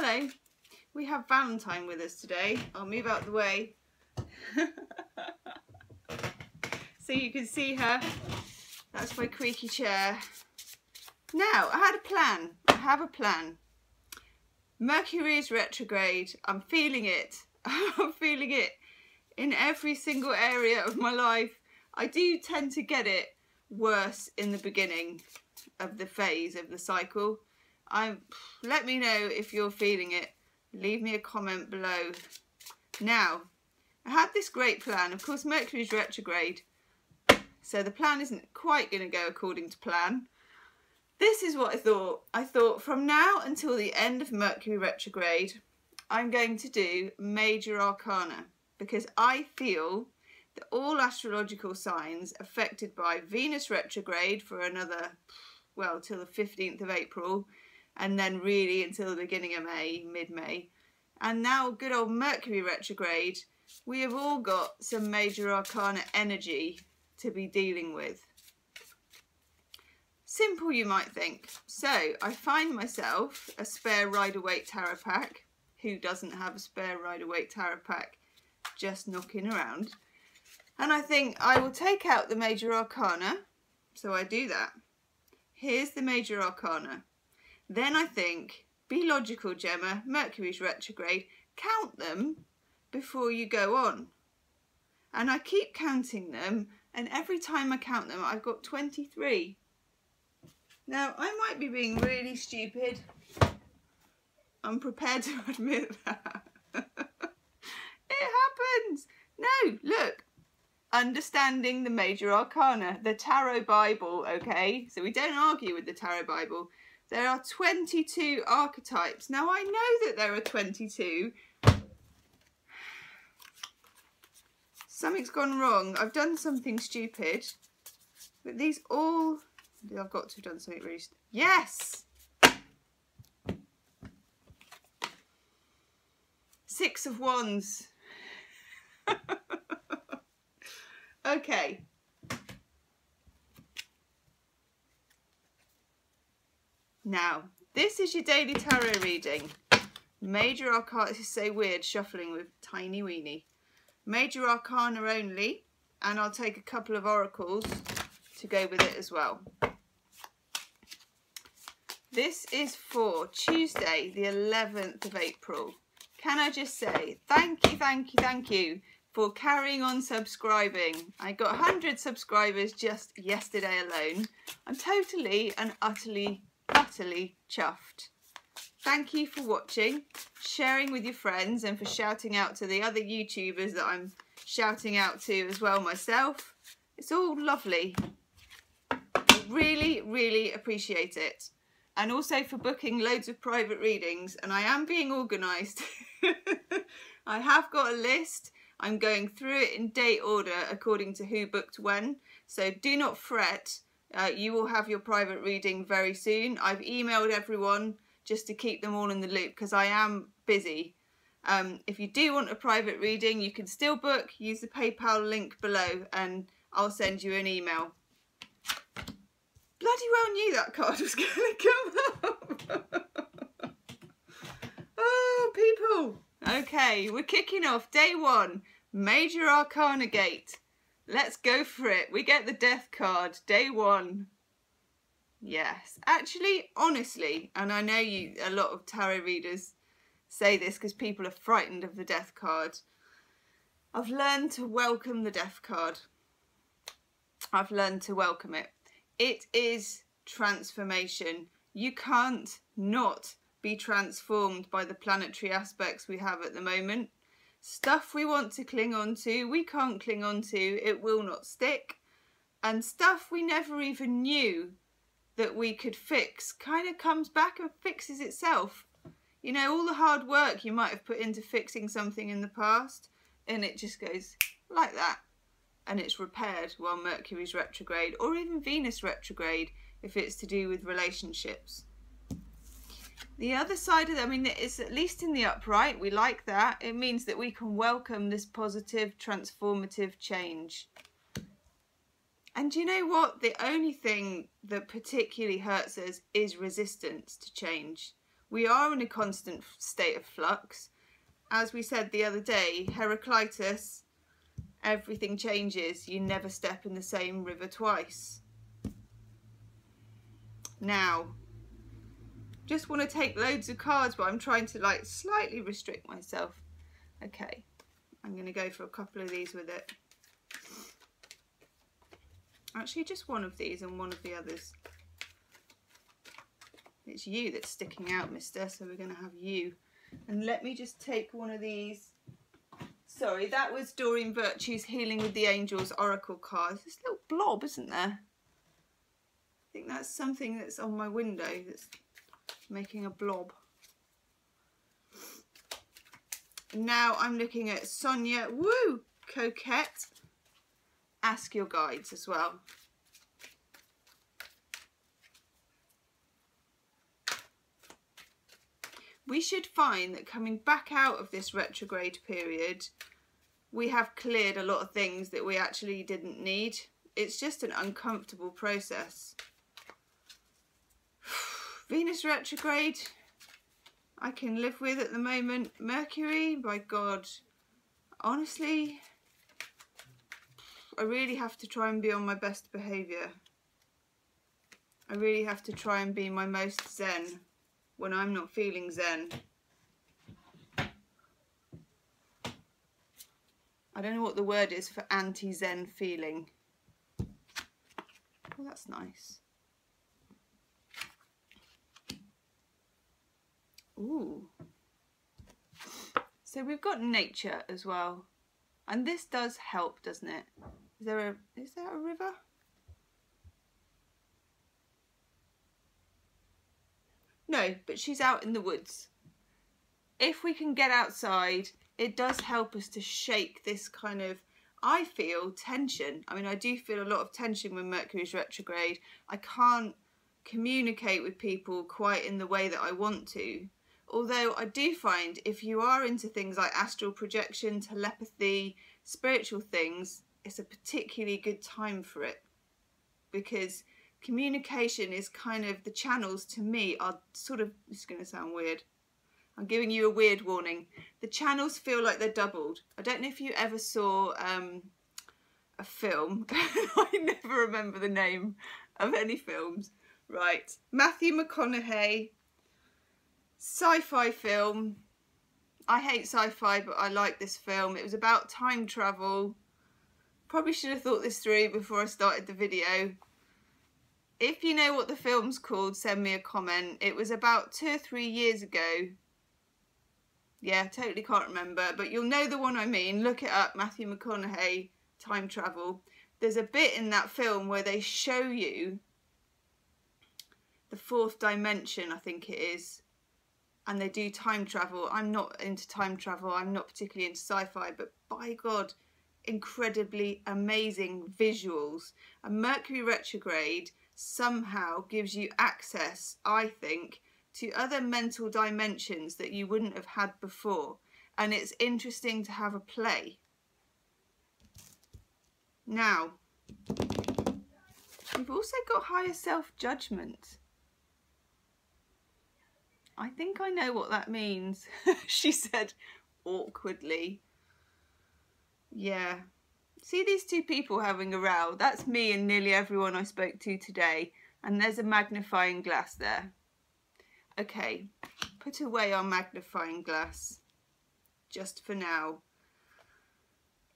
hello. We have Valentine with us today. I'll move out the way. so you can see her. That's my creaky chair. Now, I had a plan. I have a plan. Mercury is retrograde. I'm feeling it. I'm feeling it in every single area of my life. I do tend to get it worse in the beginning of the phase of the cycle. I'm, let me know if you're feeling it. Leave me a comment below. Now, I had this great plan. Of course, Mercury's retrograde. So the plan isn't quite going to go according to plan. This is what I thought. I thought from now until the end of Mercury retrograde, I'm going to do major arcana because I feel that all astrological signs affected by Venus retrograde for another, well, till the 15th of April, and then really until the beginning of May, mid-May, and now good old Mercury retrograde, we have all got some major arcana energy to be dealing with. Simple you might think. So I find myself a spare Rider-Waite tarot pack. Who doesn't have a spare Rider-Waite tarot pack just knocking around? And I think I will take out the major arcana. So I do that. Here's the major arcana. Then I think, be logical, Gemma, Mercury's retrograde, count them before you go on. And I keep counting them, and every time I count them, I've got 23. Now, I might be being really stupid. I'm prepared to admit that. it happens. No, look. Understanding the major arcana, the tarot Bible, okay? So we don't argue with the tarot Bible. There are 22 archetypes. Now, I know that there are 22. Something's gone wrong. I've done something stupid. But these all... I've got to have done something really... Yes! Six of Wands. okay. Now, this is your daily tarot reading. Major Arcana, this is so weird, shuffling with tiny weenie. Major Arcana only, and I'll take a couple of oracles to go with it as well. This is for Tuesday, the 11th of April. Can I just say thank you, thank you, thank you for carrying on subscribing. I got 100 subscribers just yesterday alone. I'm totally and utterly utterly chuffed. Thank you for watching, sharing with your friends and for shouting out to the other YouTubers that I'm shouting out to as well myself. It's all lovely. I really, really appreciate it. And also for booking loads of private readings and I am being organised. I have got a list. I'm going through it in date order according to who booked when. So do not fret uh, you will have your private reading very soon. I've emailed everyone just to keep them all in the loop because I am busy. Um, if you do want a private reading, you can still book. Use the PayPal link below and I'll send you an email. Bloody well knew that card was going to come up. oh, people. Okay, we're kicking off day one. Major Arcana Gate. Let's go for it. We get the death card, day one. Yes, actually, honestly, and I know you, a lot of tarot readers say this because people are frightened of the death card. I've learned to welcome the death card. I've learned to welcome it. It is transformation. You can't not be transformed by the planetary aspects we have at the moment. Stuff we want to cling on to, we can't cling on to, it will not stick. And stuff we never even knew that we could fix kind of comes back and fixes itself. You know, all the hard work you might have put into fixing something in the past, and it just goes like that. And it's repaired while Mercury's retrograde, or even Venus retrograde if it's to do with relationships. The other side of that, I mean, it's at least in the upright. We like that. It means that we can welcome this positive, transformative change. And you know what? The only thing that particularly hurts us is resistance to change. We are in a constant state of flux. As we said the other day, Heraclitus, everything changes. You never step in the same river twice. Now, just want to take loads of cards, but I'm trying to like slightly restrict myself. Okay, I'm going to go for a couple of these with it. Actually, just one of these and one of the others. It's you that's sticking out, mister, so we're going to have you. And let me just take one of these. Sorry, that was Doreen Virtue's Healing with the Angels Oracle card. There's this little blob, isn't there? I think that's something that's on my window that's making a blob. Now I'm looking at Sonia, woo, Choquette. Ask your guides as well. We should find that coming back out of this retrograde period, we have cleared a lot of things that we actually didn't need. It's just an uncomfortable process. Venus retrograde, I can live with at the moment. Mercury, by God, honestly, I really have to try and be on my best behaviour. I really have to try and be my most zen when I'm not feeling zen. I don't know what the word is for anti-zen feeling. Oh, that's nice. Ooh. So we've got nature as well. And this does help, doesn't it? Is there a is there a river? No, but she's out in the woods. If we can get outside, it does help us to shake this kind of I feel tension. I mean, I do feel a lot of tension when Mercury's retrograde. I can't communicate with people quite in the way that I want to. Although I do find if you are into things like astral projection, telepathy, spiritual things, it's a particularly good time for it. Because communication is kind of the channels to me are sort of this is going to sound weird. I'm giving you a weird warning. The channels feel like they're doubled. I don't know if you ever saw um, a film. I never remember the name of any films. Right. Matthew mcconaughey sci-fi film i hate sci-fi but i like this film it was about time travel Probably should have thought this through before I started the video. If you know what the film's called, send me a comment. It was about two or three years ago. Yeah, totally can't remember, but you'll know the one I mean. Look it up, Matthew McConaughey, time travel. There's a bit in that film where they show you the fourth dimension, I think it is, and they do time travel. I'm not into time travel, I'm not particularly into sci-fi, but by God, incredibly amazing visuals. A Mercury retrograde somehow gives you access, I think, to other mental dimensions that you wouldn't have had before. And it's interesting to have a play. Now, we've also got higher self-judgment. I think I know what that means, she said awkwardly. Yeah. See these two people having a row? That's me and nearly everyone I spoke to today. And there's a magnifying glass there. Okay, put away our magnifying glass. Just for now.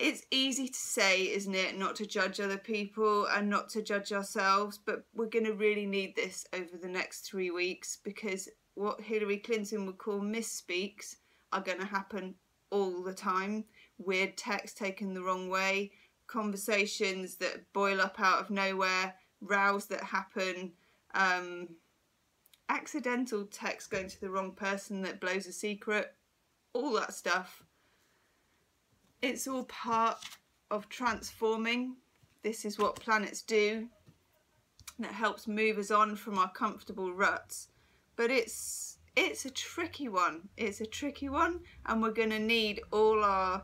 It's easy to say, isn't it, not to judge other people and not to judge ourselves, but we're going to really need this over the next three weeks because what Hillary Clinton would call misspeaks are going to happen all the time weird text taken the wrong way, conversations that boil up out of nowhere, rows that happen, um, accidental text going to the wrong person that blows a secret, all that stuff. It's all part of transforming. This is what planets do. that helps move us on from our comfortable ruts. But it's it's a tricky one. It's a tricky one and we're going to need all our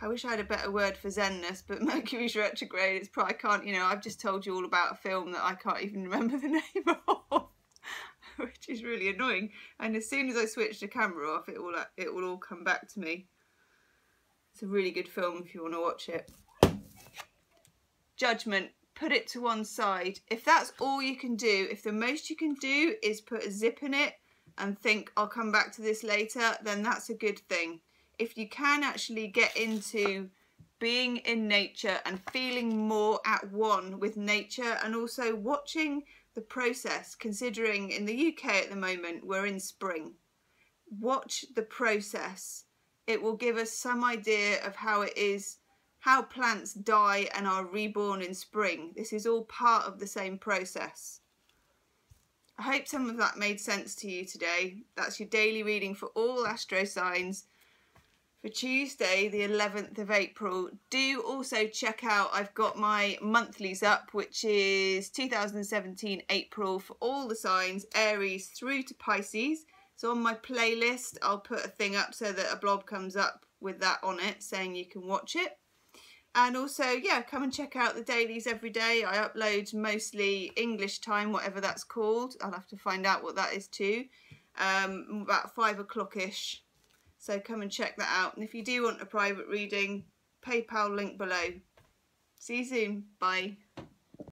I wish I had a better word for zenness, but Mercury's retrograde, it's probably, I can't, you know, I've just told you all about a film that I can't even remember the name of. which is really annoying. And as soon as I switch the camera off, it will it will all come back to me. It's a really good film if you want to watch it. Judgment, put it to one side. If that's all you can do, if the most you can do is put a zip in it and think I'll come back to this later, then that's a good thing. If you can actually get into being in nature and feeling more at one with nature and also watching the process, considering in the UK at the moment we're in spring. Watch the process. It will give us some idea of how it is, how plants die and are reborn in spring. This is all part of the same process. I hope some of that made sense to you today. That's your daily reading for all astro signs for Tuesday, the 11th of April. Do also check out, I've got my monthlies up, which is 2017 April for all the signs, Aries through to Pisces. So on my playlist, I'll put a thing up so that a blob comes up with that on it, saying you can watch it. And also, yeah, come and check out the dailies every day. I upload mostly English time, whatever that's called. I'll have to find out what that is too. Um, about five o'clock-ish so come and check that out. And if you do want a private reading, PayPal link below. See you soon. Bye.